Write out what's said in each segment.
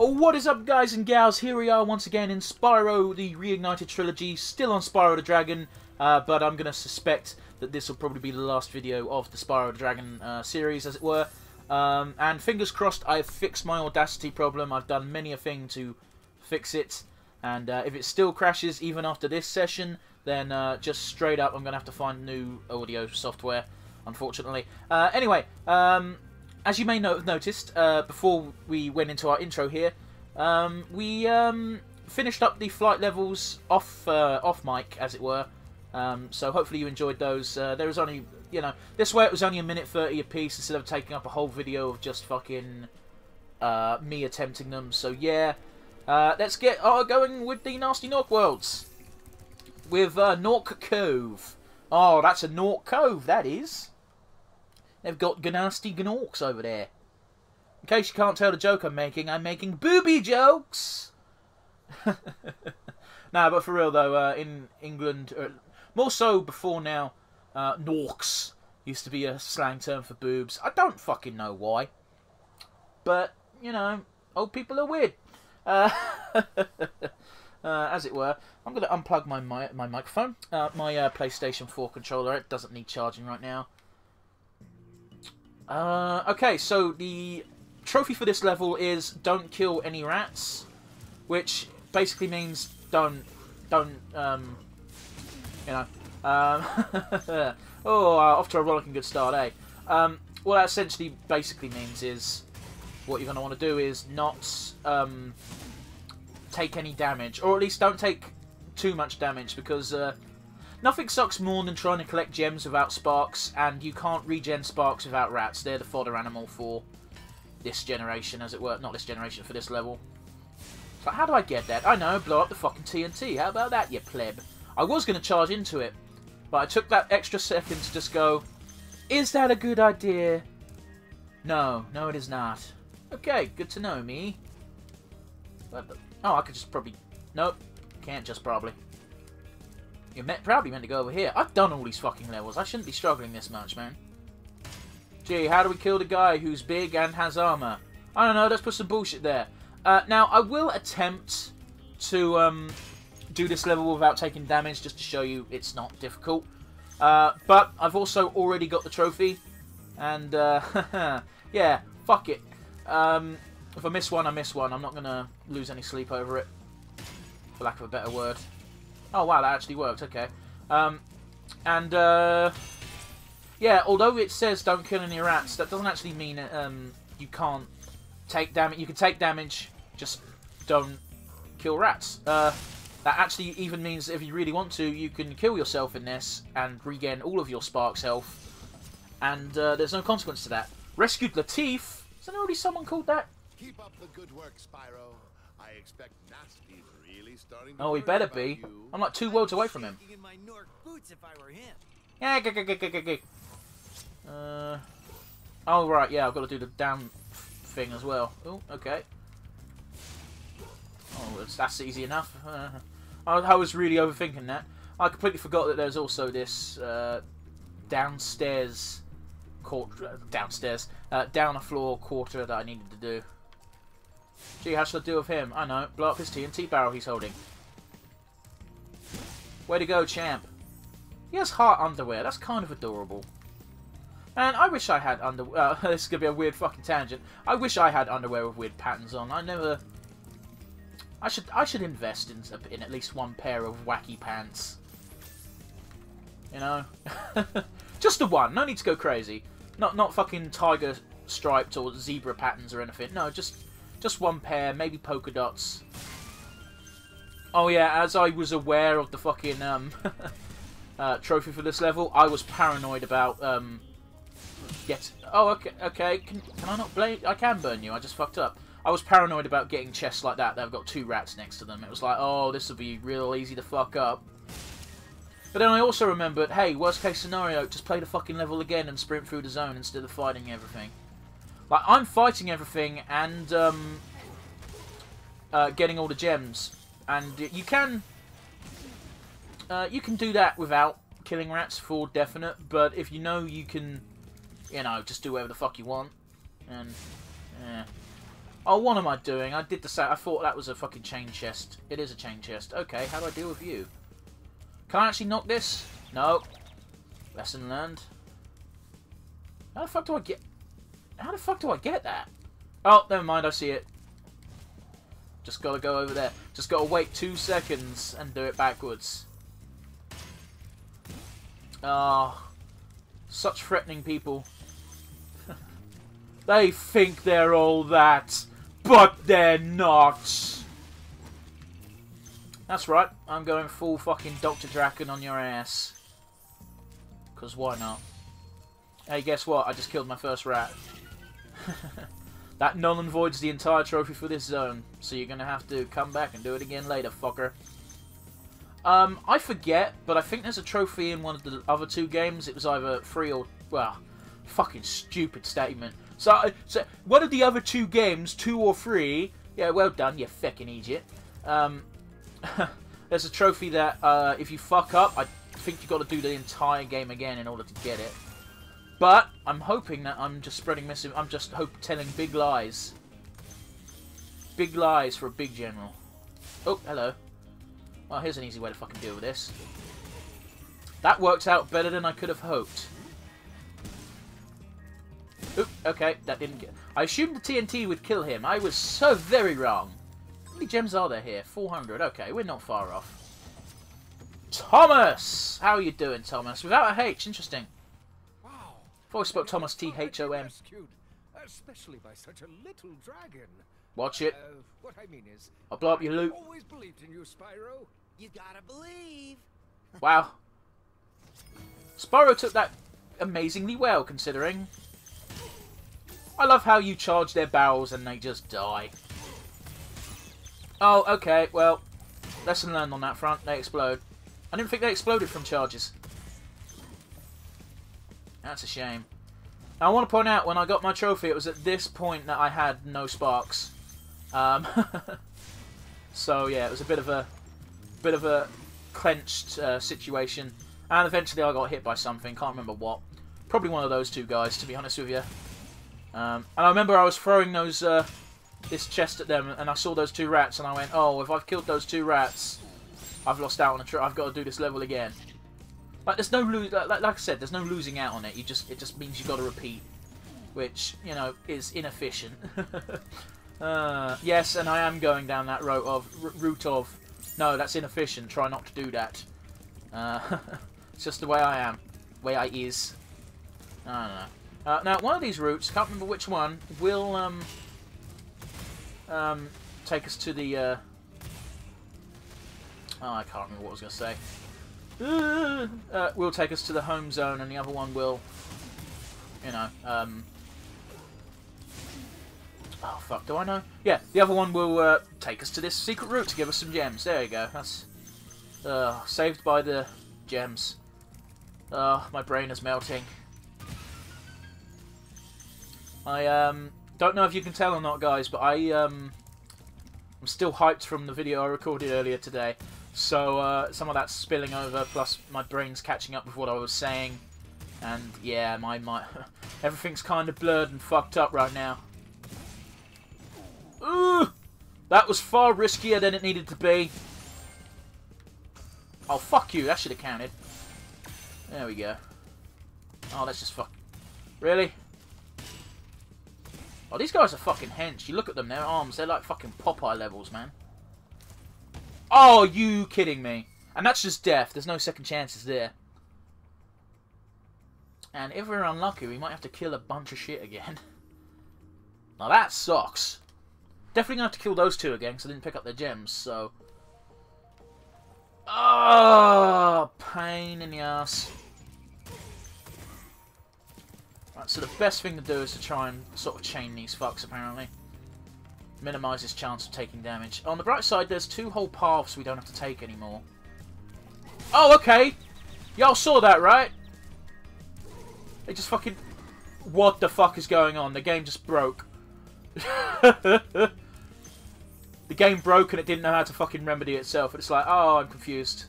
What is up, guys and gals? Here we are once again in Spyro, the Reignited Trilogy, still on Spyro the Dragon, uh, but I'm going to suspect that this will probably be the last video of the Spyro the Dragon uh, series, as it were. Um, and fingers crossed, I've fixed my Audacity problem. I've done many a thing to fix it, and uh, if it still crashes even after this session, then uh, just straight up I'm going to have to find new audio software, unfortunately. Uh, anyway, um, as you may have noticed, uh, before we went into our intro here, um, we um, finished up the flight levels off uh, off mic, as it were. Um, so hopefully you enjoyed those. Uh, there was only, you know, this way it was only a minute 30 a piece instead of taking up a whole video of just fucking uh, me attempting them. So yeah, uh, let's get going with the Gnasty Gnorc Worlds. With uh, Gnorc Cove. Oh, that's a Gnorc Cove, that is. They've got Gnasty Gnorks over there. In case you can't tell the joke I'm making, I'm making booby jokes! nah, but for real though, uh, in England, uh, more so before now, uh, Norks used to be a slang term for boobs. I don't fucking know why. But, you know, old people are weird. Uh, uh, as it were, I'm going to unplug my, my, my microphone. Uh, my uh, PlayStation 4 controller, it doesn't need charging right now. Uh, okay, so the trophy for this level is don't kill any rats, which basically means don't, don't, um, you know, um, oh, uh, off to a rollicking good start, eh? Um, what that essentially basically means is what you're going to want to do is not um, take any damage, or at least don't take too much damage, because uh, Nothing sucks more than trying to collect gems without Sparx, and you can't regen Sparx without rats. They're the fodder animal for this generation, as it were. Not this generation, for this level. But how do I get that? I know, blow up the fucking TNT. How about that, you pleb? I was going to charge into it, but I took that extra second to just go, is that a good idea? No, no it is not. Okay, good to know, me. Oh, I could just probably... Nope, can't just probably. You're meant, probably meant to go over here. I've done all these fucking levels. I shouldn't be struggling this much, man. Gee, how do we kill the guy who's big and has armor? I don't know, let's put some bullshit there. Uh, now, I will attempt to um, do this level without taking damage, just to show you it's not difficult. Uh, but I've also already got the trophy, and uh, yeah, fuck it. Um, if I miss one, I miss one. I'm not going to lose any sleep over it, for lack of a better word. Oh, wow, that actually worked. Okay. Um, and, uh, yeah, although it says don't kill any rats, that doesn't actually mean um, you can't take damage. You can take damage, just don't kill rats. Uh, that actually even means if you really want to, you can kill yourself in this and regain all of your Sparx health. And uh, there's no consequence to that. Rescued Lateef? Isn't there already someone called that? Keep up the good work, Spyro. I expect to Oh, he better be. I'm like two worlds away from him. Yeah, go, go, go, go, go, go. Uh, oh, right, yeah, I've got to do the down thing as well. Oh, okay. Oh, that's easy enough. Uh, I, I, was really overthinking that. I completely forgot that there's also this uh, downstairs quarter, downstairs, uh, down a floor quarter that I needed to do. Gee, how should I deal with him? I know, blow up his TNT barrel he's holding. Way to go, champ. He has heart underwear. That's kind of adorable. And I wish I had underwear. Uh, this is going to be a weird fucking tangent. I wish I had underwear with weird patterns on. I never... I should I should invest in, in at least one pair of wacky pants. You know? Just the one. No need to go crazy. Not not fucking tiger striped or zebra patterns or anything. No, just just one pair, maybe polka dots. Oh yeah, as I was aware of the fucking um, uh, trophy for this level, I was paranoid about um, get. Oh okay, okay. Can, can I not blame? I can burn you. I just fucked up. I was paranoid about getting chests like that that have got two rats next to them. It was like, oh, this will be real easy to fuck up. But then I also remembered, hey, worst case scenario, just play the fucking level again and sprint through the zone instead of fighting everything. Like, I'm fighting everything and um, uh, getting all the gems. And you can... Uh, you can do that without killing rats for definite, but if you know you can, you know, just do whatever the fuck you want, and, yeah. Oh, what am I doing? I did the same. I thought that was a fucking chain chest. It is a chain chest. Okay, how do I deal with you? Can I actually knock this? No. Lesson learned. How the fuck do I get... How the fuck do I get that? Oh, never mind, I see it. Just gotta go over there. Just gotta wait two seconds and do it backwards. Ah, oh, such threatening people. they think they're all that, but they're not. That's right, I'm going full fucking Dr. Draken on your ass. Because why not? Hey, guess what? I just killed my first rat. That null and voids the entire trophy for this zone, so you're going to have to come back and do it again later, fucker. Um, I forget, but I think there's a trophy in one of the other two games. It was either free or, well, fucking stupid statement. So, so one of the other two games, two or three, yeah, well done, you fucking idiot. Um, there's a trophy that uh, if you fuck up, I think you've got to do the entire game again in order to get it. But I'm hoping that I'm just spreading message. I'm just hope telling big lies. Big lies for a big general. Oh, hello. Well, here's an easy way to fucking deal with this. That worked out better than I could have hoped. Oop, okay, that didn't get... I assumed the TNT would kill him. I was so very wrong. How many gems are there here? 400. Okay, we're not far off. Tomas! How are you doing, Tomas? Without a H, interesting. Wow. I've always spoke Thomas T-H-O-M. Especially by such a little dragon. Watch it. Uh, what I mean is, I'll blow up your loot. Always believed in you, Spyro. You gotta believe. wow. Spyro took that amazingly well, considering. I love how you charge their barrels and they just die. Oh, okay, well, lesson learned on that front. They explode. I didn't think they exploded from charges. That's a shame. I want to point out, when I got my trophy, it was at this point that I had no Sparx. Um, so, yeah, it was a bit of a bit of a clenched uh, situation. And eventually I got hit by something, can't remember what. Probably one of those two guys, to be honest with you. Um, and I remember I was throwing those uh, this chest at them, and I saw those two rats, and I went, oh, if I've killed those two rats, I've lost out on a trip. I've got to do this level again. Like there's no lo like, like I said, there's no losing out on it. You just it just means you have got to repeat, which you know is inefficient. uh, yes, and I am going down that route of route of no, that's inefficient. Try not to do that. Uh, it's just the way I am, way I is. I don't know. Uh, now, one of these routes, can't remember which one, will um, um, take us to the uh, Oh, I can't remember what I was going to say. Uh, will take us to the home zone, and the other one will, you know, um... Oh, fuck, do I know? Yeah, the other one will uh, take us to this secret route to give us some gems. There you go. That's uh, saved by the gems. Oh, my brain is melting. I um, don't know if you can tell or not, guys, but I um, I'm still hyped from the video I recorded earlier today. So uh, some of that's spilling over, plus my brain's catching up with what I was saying. And yeah, my, my everything's kind of blurred and fucked up right now. Ooh! That was far riskier than it needed to be. Oh, fuck you. That should have counted. There we go. Oh, that's just fuck... Really? Oh, these guys are fucking hench. You look at them, their arms, they're like fucking Popeye levels, man. Oh, you kidding me? And that's just death. There's no second chances there. And if we're unlucky, we might have to kill a bunch of shit again. Now that sucks. Definitely gonna have to kill those two again because I didn't pick up their gems, so... Oh, pain in the ass. Right, so the best thing to do is to try and sort of chain these fucks, apparently minimises chance of taking damage. On the bright side, there's two whole paths we don't have to take anymore. Oh, okay! Y'all saw that, right? They just fucking... What the fuck is going on? The game just broke. the game broke and it didn't know how to fucking remedy itself. It's like, oh, I'm confused.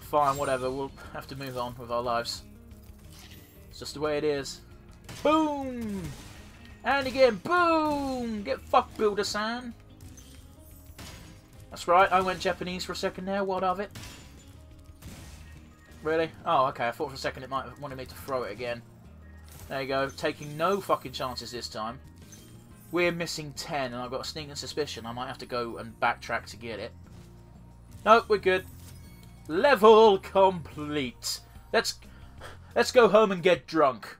Fine, whatever. We'll have to move on with our lives. It's just the way it is. Boom! And again, boom! Get fucked, Builder-san. That's right, I went Japanese for a second there. What of it? Really? Oh, okay. I thought for a second it might have wanted me to throw it again. There you go. Taking no fucking chances this time. We're missing 10, and I've got a sneaking suspicion I might have to go and backtrack to get it. Nope, we're good. Level complete. Let's let's go home and get drunk.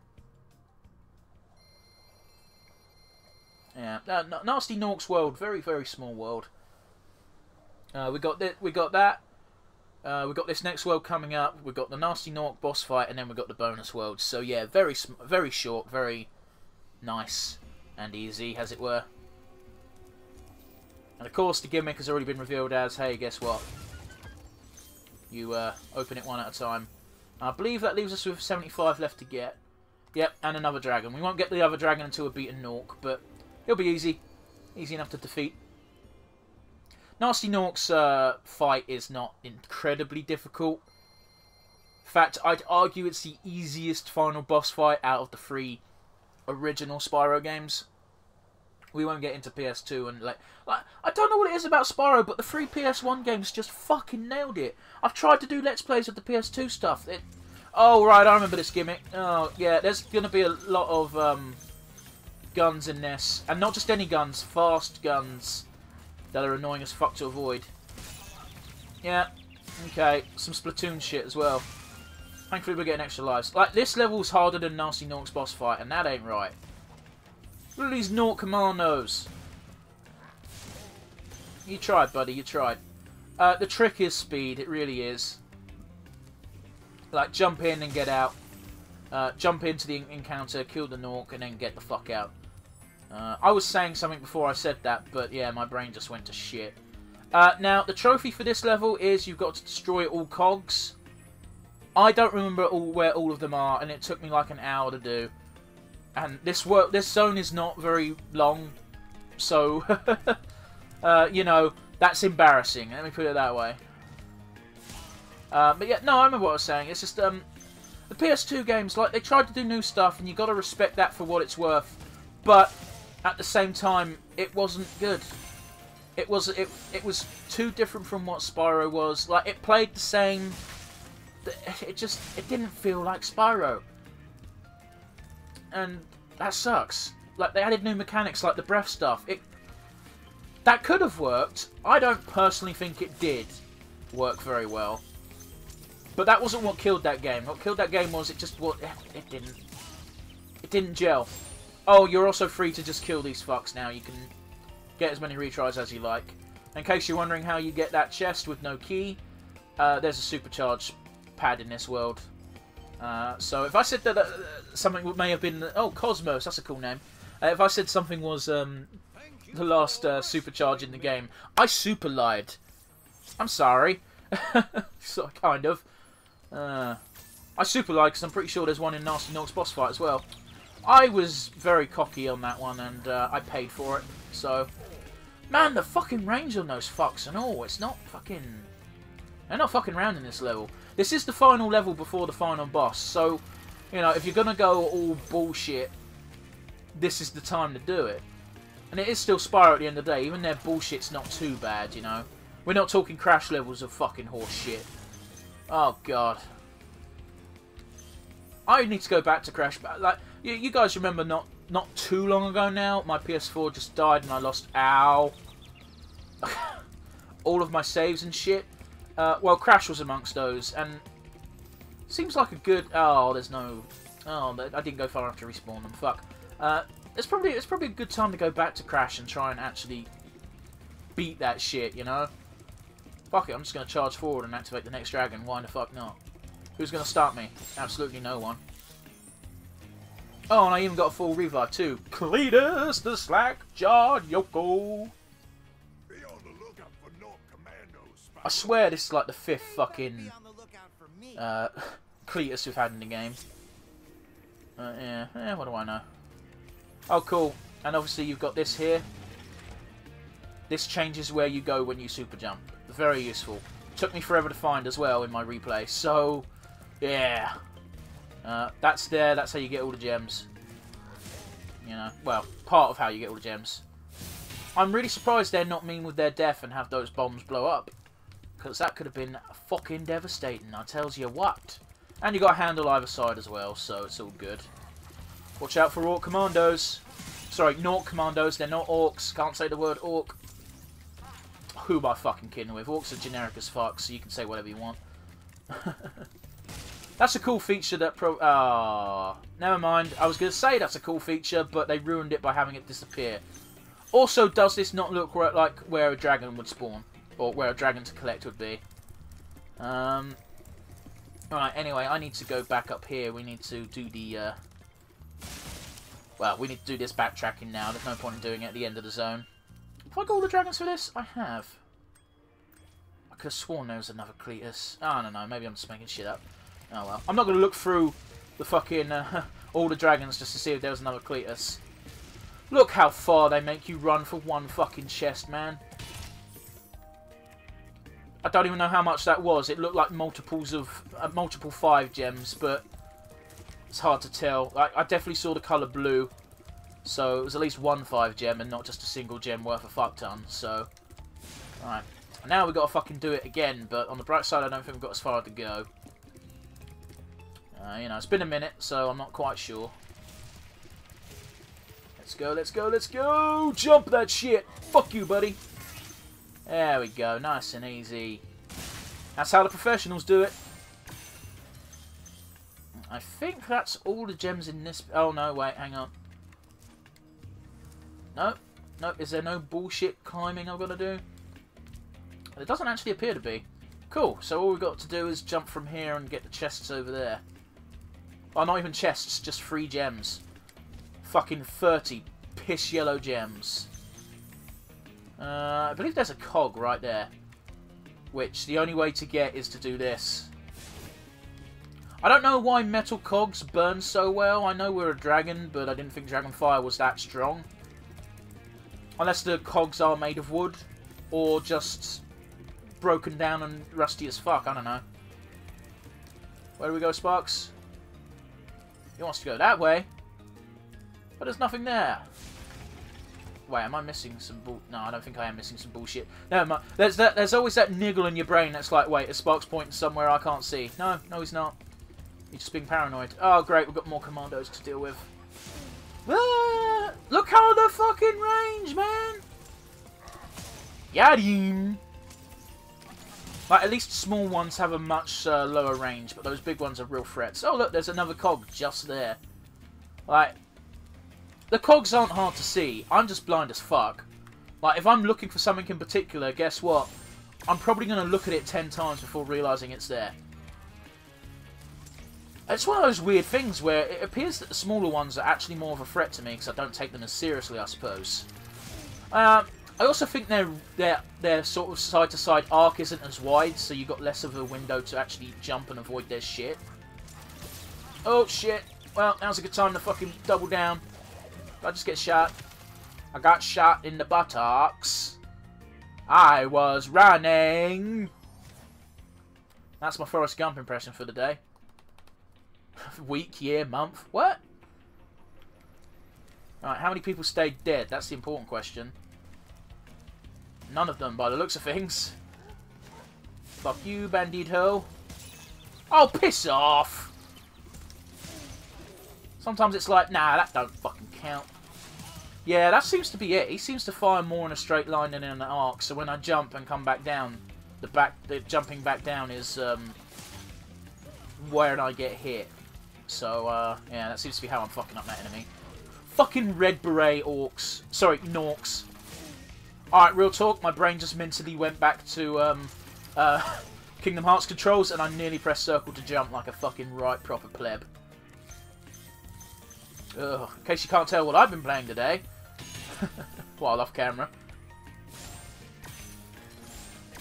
Yeah, uh, Gnasty Gnorc's world, very very small world. Uh, we got that. We got that. Uh, we got this next world coming up. We've got the Gnasty Gnorc boss fight, and then we've got the bonus world. So yeah, very very short, very nice and easy, as it were. And of course, the gimmick has already been revealed as, hey, guess what? You uh, open it one at a time. I believe that leaves us with 75 left to get. Yep, and another dragon. We won't get the other dragon until we've beaten Gnorc, but it'll be easy. Easy enough to defeat. Gnasty Gnorc's uh, fight is not incredibly difficult. In fact, I'd argue it's the easiest final boss fight out of the three original Spyro games. We won't get into PS2 and like, like I don't know what it is about Spyro, but the three PS1 games just fucking nailed it. I've tried to do Let's Plays of the PS2 stuff. It, oh right, I remember this gimmick. Oh yeah, there's gonna be a lot of um, guns in this, and not just any guns, fast guns that are annoying as fuck to avoid. Yeah, okay, some Splatoon shit as well. Thankfully we're getting extra lives. Like, this level's harder than Gnasty Gnorc's boss fight, and that ain't right. Look at these Gnorc commandos. You tried, buddy, you tried. Uh, the trick is speed, it really is. Like, jump in and get out. Uh, jump into the encounter, kill the Gnorc, and then get the fuck out. Uh, I was saying something before I said that, but yeah, my brain just went to shit. Uh, now, the trophy for this level is you've got to destroy all cogs. I don't remember all, where all of them are, and it took me like an hour to do. And this work, this zone is not very long, so uh, you know that's embarrassing. Let me put it that way. Uh, but yeah, no, I remember what I was saying. It's just um, the PS2 games, like they tried to do new stuff, and you got to respect that for what it's worth. But at the same time, it wasn't good. It was it it was too different from what Spyro was. Like it played the same it just it didn't feel like Spyro, and that sucks. Like they added new mechanics like the breath stuff. It that could have worked. I don't personally think it did work very well, but that wasn't what killed that game. What killed that game was it just what it didn't it didn't gel. Oh, you're also free to just kill these fucks now. You can get as many retries as you like. In case you're wondering how you get that chest with no key, uh, there's a supercharge pad in this world. Uh, so if I said that uh, something may have been... Oh, Cosmos, that's a cool name. Uh, if I said something was um, the last uh, supercharge in the game, I super lied. I'm sorry. so, kind of. Uh, I super lied because I'm pretty sure there's one in Gnasty Gnorc's boss fight as well. I was very cocky on that one and uh, I paid for it. So, man, the fucking range on those fucks and all, it's not fucking... They're not fucking around in this level. This is the final level before the final boss, so, you know, if you're to go all bullshit, this is the time to do it. And it is still Spyro at the end of the day, even their bullshit's not too bad, you know. We're not talking crash levels of fucking horse shit. Oh, God. I need to go back to Crash. Like, you, you guys remember not not too long ago now, my PS4 just died and I lost, ow, all of my saves and shit. Uh, well, Crash was amongst those, and seems like a good. Oh, there's no. Oh, I didn't go far enough to respawn them. Fuck. Uh, it's probably it's probably a good time to go back to Crash and try and actually beat that shit. You know. Fuck it. I'm just gonna charge forward and activate the next dragon. Why the fuck not? Who's gonna stop me? Absolutely no one. Oh, and I even got a full revive too. Cletus, the slack-jawed Yoko. I swear this is like the fifth fucking uh, Cletus we've had in the game. Uh, yeah, yeah, what do I know? Oh, cool. And obviously you've got this here. This changes where you go when you super jump. Very useful. Took me forever to find as well in my replay. So, yeah. Uh, that's there. That's how you get all the gems. You know, well, part of how you get all the gems. I'm really surprised they're not mean with their death and have those bombs blow up. Because that could have been fucking devastating, I tells you what. And you got a handle either side as well, so it's all good. Watch out for Orc Commandos. Sorry, Gnorc Commandos, they're not Orcs. Can't say the word Orc. Who am I fucking kidding with? Orcs are generic as fuck, so you can say whatever you want. that's a cool feature that pro... Ah, never mind. I was going to say that's a cool feature, but they ruined it by having it disappear. Also, does this not look like where a dragon would spawn? Or where a dragon to collect would be? Um, Alright, anyway, I need to go back up here. We need to do the... Uh, well, we need to do this backtracking now. There's no point in doing it at the end of the zone. Have I got all the dragons for this? I have. I could have sworn there was another Cletus. Oh, I don't know. Maybe I'm just making shit up. Oh, well. I'm not going to look through the fucking... Uh, all the dragons just to see if there was another Cletus. Look how far they make you run for one fucking chest, man. I don't even know how much that was. It looked like multiples of... Uh, multiple five gems, but... It's hard to tell. I, I definitely saw the colour blue. So it was at least one 5 gem and not just a single gem worth a fuck ton. So, alright. Now we've got to fucking do it again, but on the bright side I don't think we've got as far to go. Uh, you know, it's been a minute, so I'm not quite sure. Let's go, let's go, let's go! Jump that shit! Fuck you, buddy! There we go, nice and easy. That's how the professionals do it. I think that's all the gems in this... Oh, no, wait, hang on. No, no, is there no bullshit climbing I've got to do? It doesn't actually appear to be. Cool, so all we've got to do is jump from here and get the chests over there. Oh, not even chests, just free gems. Fucking 30 piss yellow gems. Uh, I believe there's a cog right there. Which, the only way to get is to do this. I don't know why metal cogs burn so well. I know we're a dragon, but I didn't think dragon fire was that strong. Unless the cogs are made of wood, or just broken down and rusty as fuck, I don't know. Where do we go, Sparx? He wants to go that way. But there's nothing there. Wait, am I missing some bull... No, I don't think I am missing some bullshit. No, mind. There's, that, there's always that niggle in your brain that's like, wait, a Sparx pointing somewhere I can't see? No, no he's not. He's just being paranoid. Oh, great, we've got more commandos to deal with. Ah, look how the fucking range, man! Got Like, at least small ones have a much uh, lower range, but those big ones are real threats. Oh, look, there's another cog just there. Like, the cogs aren't hard to see. I'm just blind as fuck. Like, if I'm looking for something in particular, guess what? I'm probably going to look at it ten times before realising it's there. It's one of those weird things where it appears that the smaller ones are actually more of a threat to me because I don't take them as seriously, I suppose. Uh, I also think their their their sort of side to side arc isn't as wide, so you have got less of a window to actually jump and avoid their shit. Oh shit! Well, now's a good time to fucking double down. I just get shot. I got shot in the buttocks. I was running. That's my Forrest Gump impression for the day. Week, year, month. What? Alright, how many people stayed dead? That's the important question. None of them, by the looks of things. Fuck you, Bandito. Oh, piss off! Sometimes it's like, nah, that don't fucking count. Yeah, that seems to be it. He seems to fire more in a straight line than in an arc, so when I jump and come back down, the back, the jumping back down is um, where I get hit. So, uh, yeah, that seems to be how I'm fucking up that enemy. Fucking red beret orcs. Sorry, norks. Alright, real talk, my brain just mentally went back to, um, uh, Kingdom Hearts controls, and I nearly pressed circle to jump like a fucking right proper pleb. Ugh, in case you can't tell what I've been playing today. While off camera.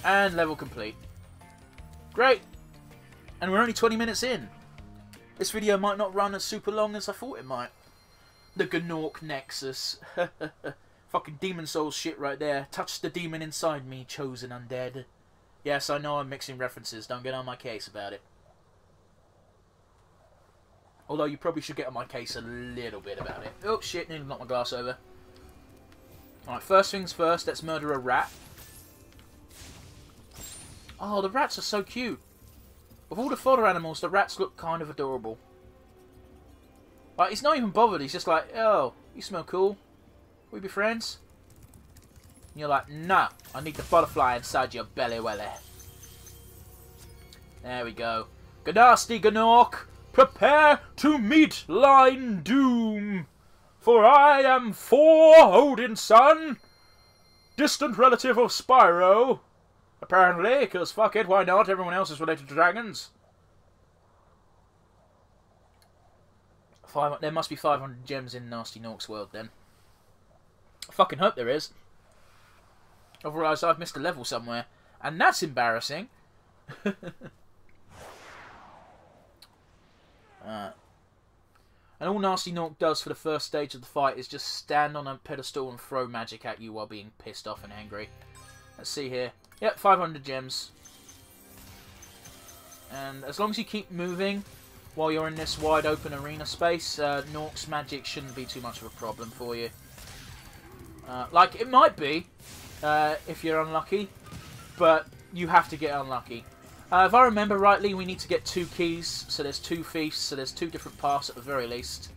And level complete. Great! And we're only 20 minutes in. This video might not run as super long as I thought it might. The Gnorc Nexus. Fucking Demon Souls shit right there. Touch the demon inside me, chosen undead. Yes, I know I'm mixing references. Don't get on my case about it. Although you probably should get on my case a little bit about it. Oh shit, nearly knocked my glass over. Alright, first things first, let's murder a rat. Oh, the rats are so cute. Of all the fodder animals, the rats look kind of adorable. Like, he's not even bothered. He's just like, oh, you smell cool. We be friends? And you're like, nah, I need the butterfly inside your belly welly. There we go. Gnasty Gnorc, prepare to meet line doom. For I am Thor, Odin's son, distant relative of Spyro. Apparently, because fuck it, why not? Everyone else is related to dragons. Five, there must be 500 gems in Gnasty Gnorc's world then. I fucking hope there is. Otherwise, I've missed a level somewhere. And that's embarrassing. uh, and all Gnasty Gnorc does for the first stage of the fight is just stand on a pedestal and throw magic at you while being pissed off and angry. Let's see here. Yep, 500 gems. And as long as you keep moving, while you're in this wide open arena space, uh, Gnorc's magic shouldn't be too much of a problem for you. Uh, like, it might be, uh, if you're unlucky, but you have to get unlucky. Uh, if I remember rightly, we need to get two keys, so there's two thieves, so there's two different paths at the very least.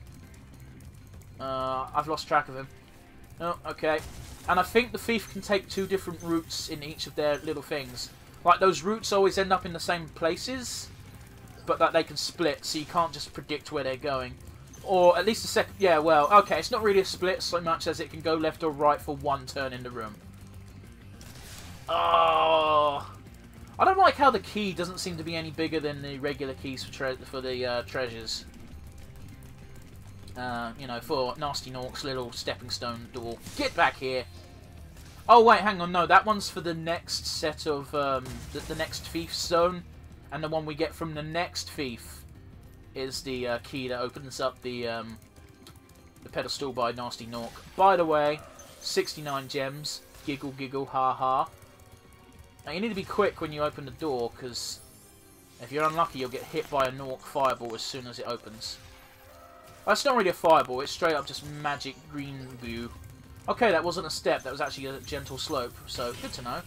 Uh, I've lost track of him. Oh, okay. And I think the thief can take two different routes in each of their little things. Like, those routes always end up in the same places, but that they can split, so you can't just predict where they're going. Or at least a second... Yeah, well, okay, it's not really a split so much as it can go left or right for one turn in the room. Oh... I don't like how the key doesn't seem to be any bigger than the regular keys for, for the uh, treasures. Uh, you know, for Gnasty Gnorc's little stepping stone door. Get back here! Oh, wait, hang on, no, that one's for the next set of, um, the, the next thief zone. And the one we get from the next thief is the uh, key that opens up the um, the pedestal by Gnasty Gnorc. By the way, 69 gems. Giggle, giggle, ha ha. Now you need to be quick when you open the door, because if you're unlucky, you'll get hit by a Gnorc fireball as soon as it opens. That's not really a fireball, it's straight up just magic green goo. Okay, that wasn't a step, that was actually a gentle slope, so good to know.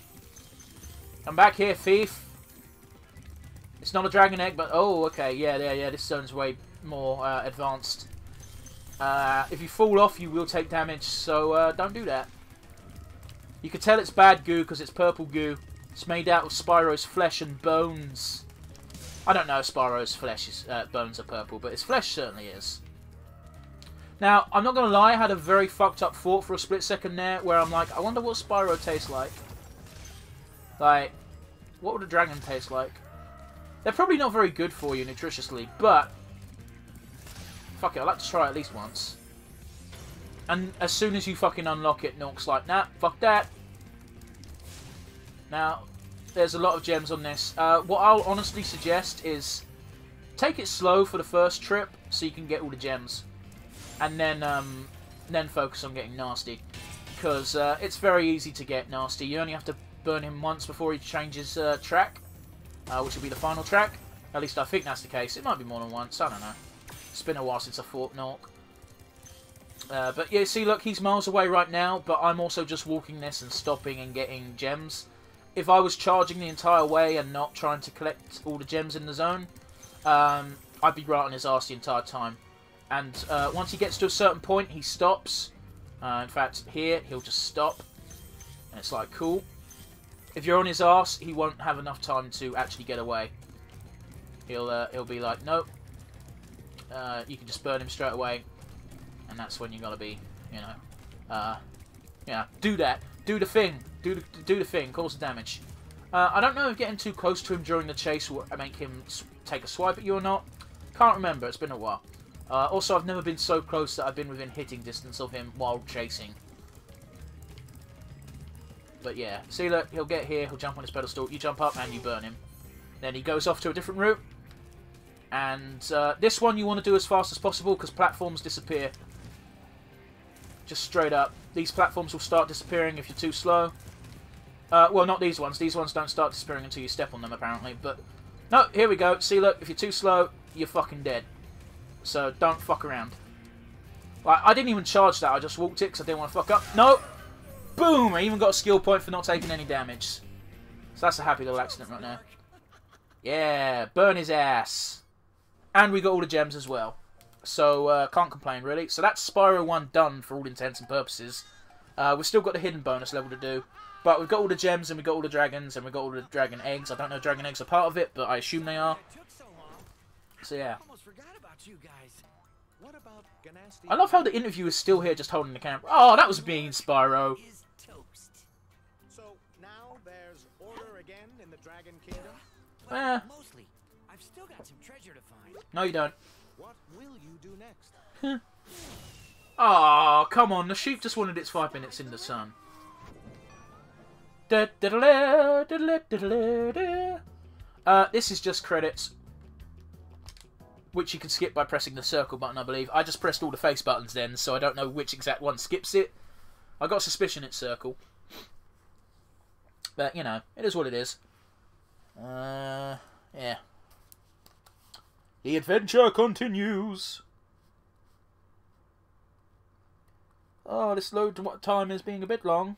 Come back here, thief. It's not a dragon egg, but oh, okay, yeah, yeah, yeah. This zone's way more uh, advanced. Uh, if you fall off, you will take damage, so uh, don't do that. You can tell it's bad goo because it's purple goo. It's made out of Spyro's flesh and bones. I don't know if Spyro's flesh is, uh, bones are purple, but his flesh certainly is. Now, I'm not going to lie, I had a very fucked up thought for a split second there, where I'm like, I wonder what Spyro tastes like. Like, what would a dragon taste like? They're probably not very good for you nutritiously, but... Fuck it, I'd like to try at least once. And as soon as you fucking unlock it, Gnorc's like, nah, fuck that. Now, there's a lot of gems on this. Uh, what I'll honestly suggest is take it slow for the first trip so you can get all the gems. And then, um, then focus on getting nasty. Because uh, it's very easy to get nasty. You only have to burn him once before he changes uh, track uh, which will be the final track. At least I think that's the case. It might be more than once. I don't know. It's been a while since I fought Gnorc. Uh, but yeah, see, look, he's miles away right now, but I'm also just walking this and stopping and getting gems. If I was charging the entire way and not trying to collect all the gems in the zone, um, I'd be right on his ass the entire time. And uh, once he gets to a certain point, he stops. Uh, in fact, here, he'll just stop. And it's like, cool. If you're on his ass, he won't have enough time to actually get away. He'll uh, he'll be like, nope. Uh, you can just burn him straight away, and that's when you gotta be, you know, uh, yeah, do that, do the thing, do the do the thing, cause the damage. Uh, I don't know if getting too close to him during the chase will make him take a swipe at you or not. Can't remember. It's been a while. Uh, also, I've never been so close that I've been within hitting distance of him while chasing. But yeah, see look, he'll get here, he'll jump on his pedestal, you jump up and you burn him. Then he goes off to a different route. And uh, this one you want to do as fast as possible because platforms disappear. Just straight up. These platforms will start disappearing if you're too slow. Uh, well, not these ones. These ones don't start disappearing until you step on them, apparently. But, no, here we go. See, look, if you're too slow, you're fucking dead. So don't fuck around. Like, I didn't even charge that. I just walked it because I didn't want to fuck up. No! Boom! I even got a skill point for not taking any damage. So that's a happy little accident right now. Yeah, burn his ass. And we got all the gems as well. So, uh, can't complain, really. So that's Spyro 1 done for all intents and purposes. Uh, we've still got the hidden bonus level to do. But we've got all the gems, and we've got all the dragons, and we've got all the dragon eggs. I don't know if dragon eggs are part of it, but I assume they are. So, yeah. I love how the interview is still here just holding the camera. Oh, that was mean, Spyro. Eh. Mostly. I've still got some treasure to find. No, you don't. What will you do next? oh, come on. The sheep just wanted its five minutes in the sun. Uh, this is just credits, which you can skip by pressing the circle button, I believe. I just pressed all the face buttons then, so I don't know which exact one skips it. I got suspicion it's circle. But, you know, it is what it is. Uh, yeah. The adventure continues. Oh, this load to what time is being a bit long.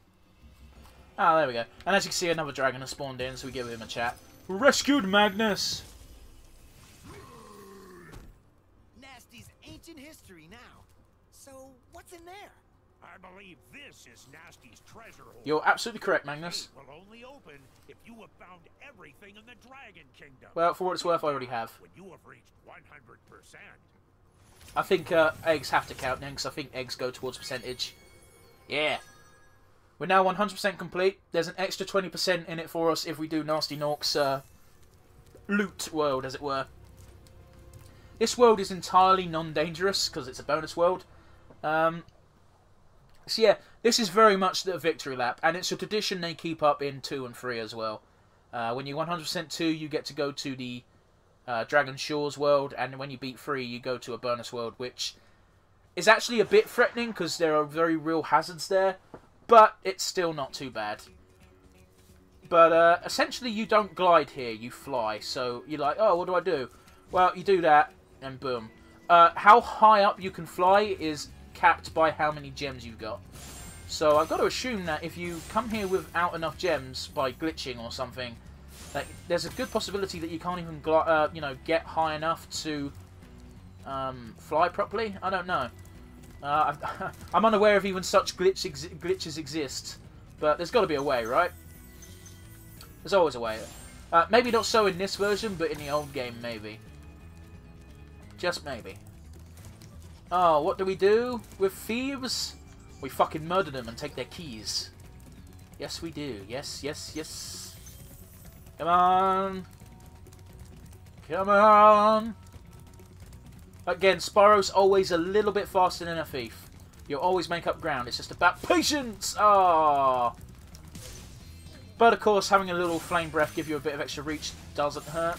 Ah, there we go. And as you can see, another dragon has spawned in, so we give him a chat. Rescued Magnus! Gnasty's ancient history now. So, what's in there? Believe this is Gnasty's treasure hole. You're absolutely correct, Magnus. Will only open if you have found everything in the Dragon Kingdom. Well, for what it's worth, I already have. when you have reached 100%, I think uh, eggs have to count then, because I think eggs go towards percentage. Yeah. We're now 100% complete. There's an extra 20% in it for us if we do Gnasty Gnorc's uh, loot world, as it were. This world is entirely non-dangerous, because it's a bonus world. Um, so yeah, this is very much the victory lap, and it's a tradition they keep up in 2 and 3 as well. Uh, when you 100% 2, you get to go to the uh, Dragon Shores world, and when you beat 3, you go to a bonus world, which is actually a bit threatening because there are very real hazards there, but it's still not too bad. But uh, essentially, you don't glide here, you fly. So you're like, oh, what do I do? Well, you do that, and boom. Uh, how high up you can fly is capped by how many gems you've got. So I've got to assume that if you come here without enough gems by glitching or something, that there's a good possibility that you can't even uh, you know get high enough to um, fly properly. I don't know. Uh, I'm unaware of even such glitch ex glitches exist, but there's got to be a way, right? There's always a way. Uh, maybe not so in this version, but in the old game, maybe. Just maybe. Oh, what do we do with thieves? We fucking murder them and take their keys. Yes, we do. Yes, yes, yes. Come on. Come on. Again, Spyro's always a little bit faster than a thief. You'll always make up ground. It's just about patience. Ah. But of course, having a little flame breath give you a bit of extra reach doesn't hurt.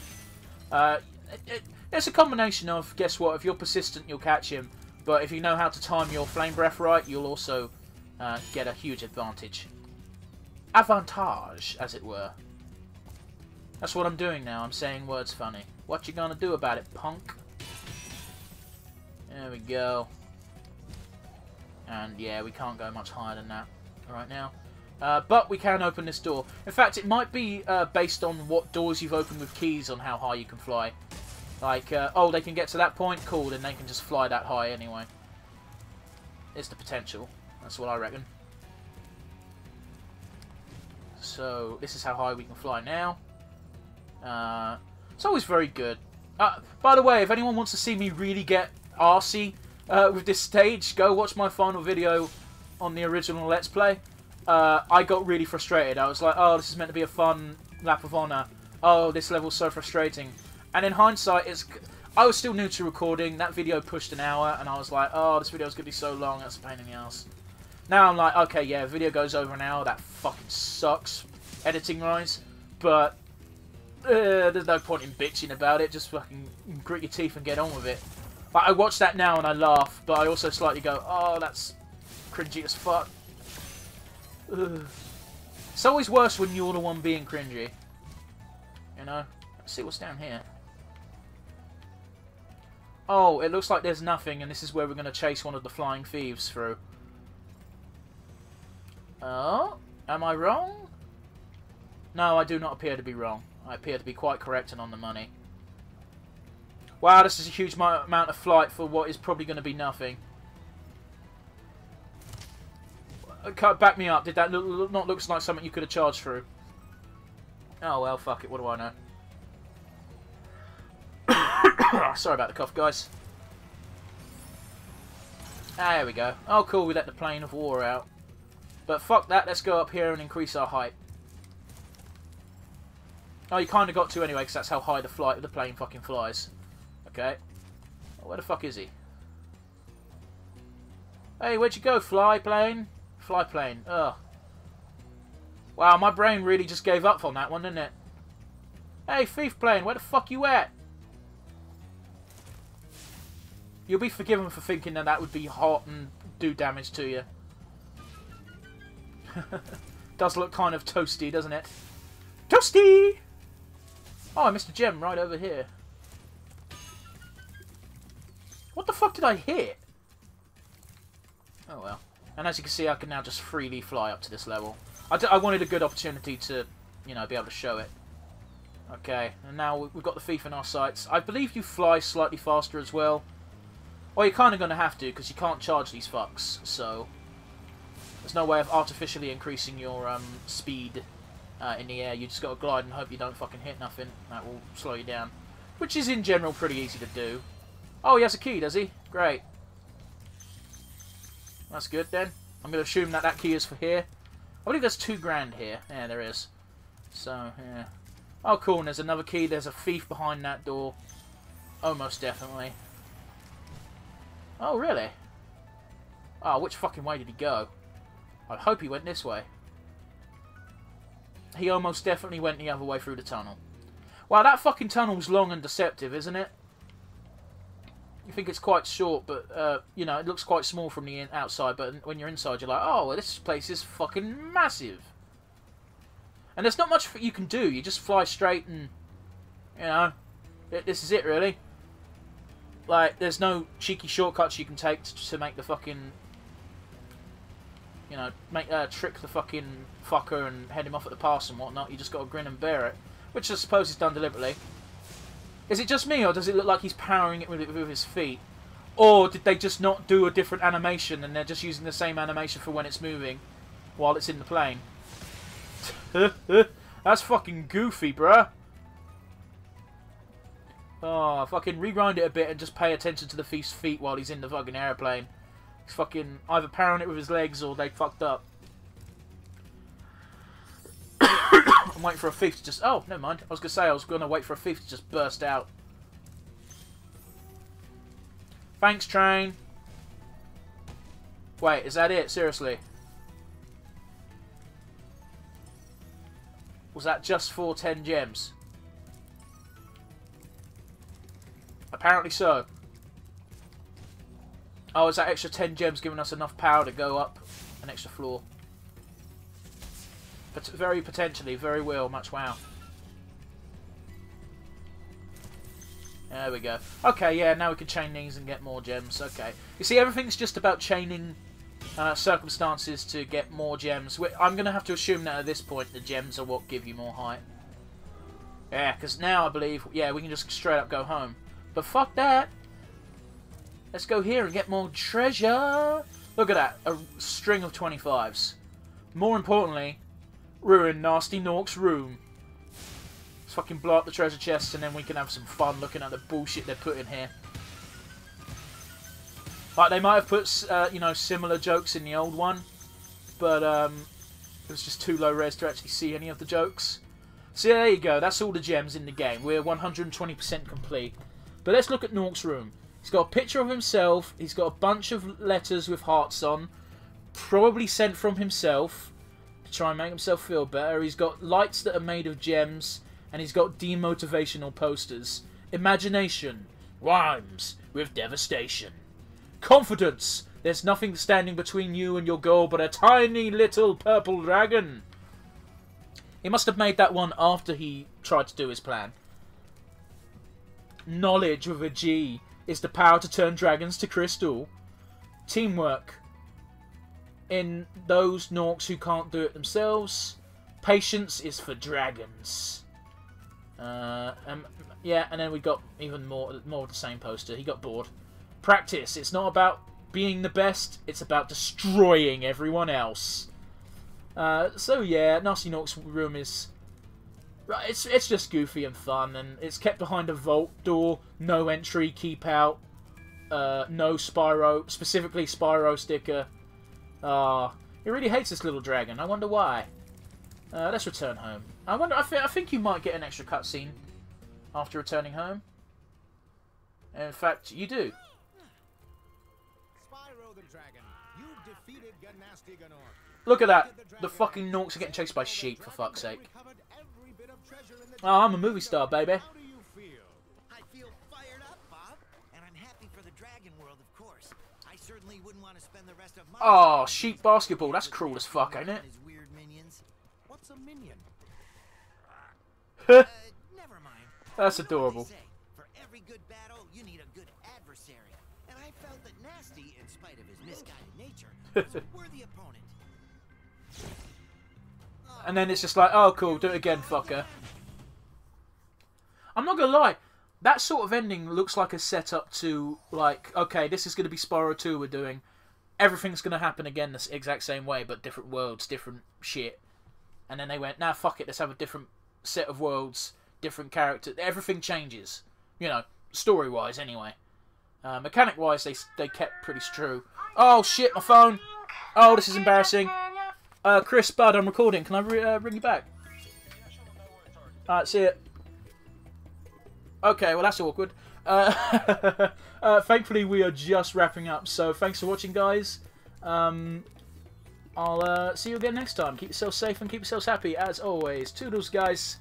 Uh, it, it, it's a combination of, guess what, if you're persistent, you'll catch him. But if you know how to time your flame breath right, you'll also uh, get a huge advantage. Avantage, as it were. That's what I'm doing now. I'm saying words funny. What you gonna do about it, punk? There we go. And yeah, we can't go much higher than that right now. Uh, but we can open this door. In fact, it might be uh, based on what doors you've opened with keys on how high you can fly. Like, uh, oh, they can get to that point? Cool, then they can just fly that high anyway. It's the potential. That's what I reckon. So, this is how high we can fly now. Uh, it's always very good. Uh, by the way, if anyone wants to see me really get arsey uh, with this stage, go watch my final video on the original Let's Play. Uh, I got really frustrated. I was like, oh, this is meant to be a fun lap of honour. Oh, this level's so frustrating. And in hindsight, it's I was still new to recording. That video pushed an hour, and I was like, oh, this video's going to be so long. That's a pain in the ass. Now I'm like, okay, yeah, video goes over an hour. That fucking sucks, editing-wise. But uh, there's no point in bitching about it. Just fucking grit your teeth and get on with it. Like, I watch that now and I laugh, but I also slightly go, oh, that's cringy as fuck. Ugh. It's always worse when you're the one being cringy. You know? Let's see what's down here. Oh, it looks like there's nothing, and this is where we're going to chase one of the flying thieves through. Oh? Am I wrong? No, I do not appear to be wrong. I appear to be quite correct and on the money. Wow, this is a huge amount of flight for what is probably going to be nothing. Uh, Back me up. Did that not look like something you could have charged through? Oh well, fuck it. What do I know? Sorry about the cough, guys. There we go. Oh, cool. We let the plane of war out. But fuck that. Let's go up here and increase our height. Oh, you kind of got to anyway, because that's how high the flight of the plane fucking flies. Okay. Oh, where the fuck is he? Hey, where'd you go, fly plane? Fly plane. Ugh. Wow, my brain really just gave up on that one, didn't it? Hey, thief plane, where the fuck you at? You'll be forgiven for thinking that that would be hot and do damage to you. Does look kind of toasty, doesn't it? Toasty! Oh, I missed a gem right over here. What the fuck did I hit? Oh well. And as you can see, I can now just freely fly up to this level. I, I wanted a good opportunity to, you know, be able to show it. Okay, and now we- we've got the thief in our sights. I believe you fly slightly faster as well. Well, you're kind of going to have to, because you can't charge these fucks, so... There's no way of artificially increasing your um, speed uh, in the air. You just got to glide and hope you don't fucking hit nothing. That will slow you down. Which is, in general, pretty easy to do. Oh, he has a key, does he? Great. That's good, then. I'm going to assume that that key is for here. I believe there's two grand here. Yeah, there is. So, yeah. Oh, cool, and there's another key. There's a thief behind that door. Almost definitely. Oh, really? Oh, which fucking way did he go? I hope he went this way. He almost definitely went the other way through the tunnel. Wow, that fucking tunnel's long and deceptive, isn't it? You think it's quite short, but, uh, you know, it looks quite small from the outside, but when you're inside, you're like, oh, this place is fucking massive. And there's not much you can do. You just fly straight and, you know, it, this is it, really. Like, there's no cheeky shortcuts you can take to, to make the fucking, you know, make uh, trick the fucking fucker and head him off at the pass and whatnot. You just got to grin and bear it, which I suppose is done deliberately. Is it just me, or does it look like he's powering it with, with his feet? Or did they just not do a different animation and they're just using the same animation for when it's moving while it's in the plane? That's fucking goofy, bruh. Oh, fucking rewind it a bit and just pay attention to the thief's feet while he's in the fucking airplane. He's fucking either powering it with his legs or they fucked up. I'm waiting for a thief to just... Oh, never mind. I was going to say I was going to wait for a thief to just burst out. Thanks, train. Wait, is that it? Seriously? Was that just for 10 gems? Apparently so. Oh, is that extra 10 gems giving us enough power to go up an extra floor? But very potentially, very well, much wow. There we go. Okay, yeah, now we can chain these and get more gems. Okay. You see, everything's just about chaining uh, circumstances to get more gems. We- I'm going to have to assume that at this point the gems are what give you more height. Yeah, because now I believe, yeah, we can just straight up go home. But fuck that. Let's go here and get more treasure. Look at that, a string of 25s. More importantly, ruin Gnasty Gnorc's room. Let's fucking blow up the treasure chest and then we can have some fun looking at the bullshit they put in here. Like, they might have put, uh, you know, similar jokes in the old one, but um, it was just too low res to actually see any of the jokes. So there you go, that's all the gems in the game. We're 120% complete. But let's look at Gnorc's room. He's got a picture of himself, he's got a bunch of letters with hearts on, probably sent from himself to try and make himself feel better. He's got lights that are made of gems, and he's got demotivational posters. Imagination rhymes with devastation. Confidence! There's nothing standing between you and your goal but a tiny little purple dragon. He must have made that one after he tried to do his plan. Knowledge with a G. is the power to turn dragons to crystal. Teamwork in those Gnorcs who can't do it themselves. Patience is for dragons. Uh, um, yeah, and then we got even more more of the same poster. He got bored. Practice. It's not about being the best. It's about destroying everyone else. Uh, so yeah, Gnasty Gnorc's room is right. It's it's just goofy and fun, and it's kept behind a vault door. No entry, keep out. Uh, no Spyro, specifically Spyro sticker. Ah, he really hates this little dragon. I wonder why. Uh, let's return home. I wonder. I, th I think you might get an extra cutscene after returning home. In fact, you do. Spyro the Dragon, you defeated Ganasty Ganor. Look at that. The fucking Gnorcs are getting chased by sheep, for fuck's sake. Oh, I'm a movie star, baby. How do you feel? I feel fired up, Bob. And I'm happy for the dragon world, of course. I certainly wouldn't want to spend the rest of my Oh, sheep basketball. That's cruel as fuck, ain't it? His weird minions. What's a minion? Uh, never mind. That's You know what they adorable. For every good battle, you need a good adversary. And I felt that Gnasty, in spite of his misguided nature, was a worthy opponent. And then it's just like, oh, cool, do it again, fucker. I'm not gonna lie, that sort of ending looks like a setup to, like, okay, this is gonna be Spyro 2 we're doing. Everything's gonna happen again the exact same way, but different worlds, different shit. And then they went, nah, fuck it, let's have a different set of worlds, different character. Everything changes. You know, story wise, anyway. Uh, mechanic wise, they, they kept pretty true. Oh, shit, my phone! Oh, this is embarrassing. Uh, Chris, Bud, I'm recording. Can I uh, ring you back? Alright, see it. Okay, well that's awkward. Uh, uh, thankfully, we are just wrapping up. So thanks for watching, guys. Um, I'll uh, see you again next time. Keep yourselves safe and keep yourselves happy as always. Toodles, guys.